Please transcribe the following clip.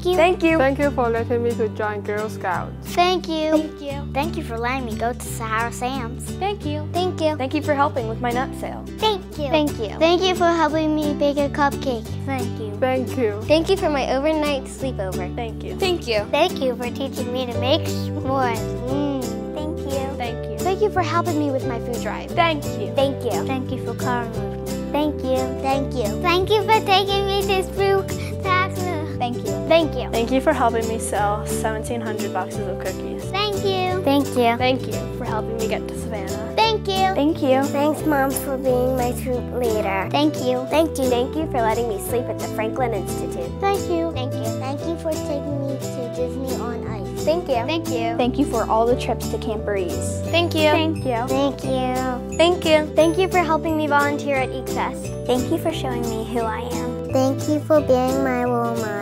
Thank you. Thank you. Thank you for letting me to join Girl Scouts. Thank you. Thank you. Thank you for letting me go to Sahara Sam's. Thank you. Thank you. Thank you for helping with my nut sale. Thank you. Thank you. Thank you for helping me bake a cupcake. Thank you. Thank you. Thank you for my overnight sleepover. Thank you. Thank you. Thank you for teaching me to make s'mores. Mm. Thank you. Thank you. Thank you for helping me with my food drive. Thank you. Thank you. Thank you for calling me. Thank you. Thank you. Thank you for taking me to spectacular. Thank you. Thank you. For helping me sell 1,700 boxes of cookies. Thank you. Thank you. Thank you for helping me get to Savannah. Thank you. Thank you. Thanks, Moms, for being my troop leader. Thank you. Thank you. Thank you for letting me sleep at the Franklin Institute. Thank you. Thank you. Thank you for taking me to Disney on Ice. Thank you. Thank you. Thank you for all the trips to Camp Breeze. Thank you. Thank you. Thank you. Thank you. Thank you for helping me volunteer at Eek Fest. Thank you for showing me who I am. Thank you for being my role model.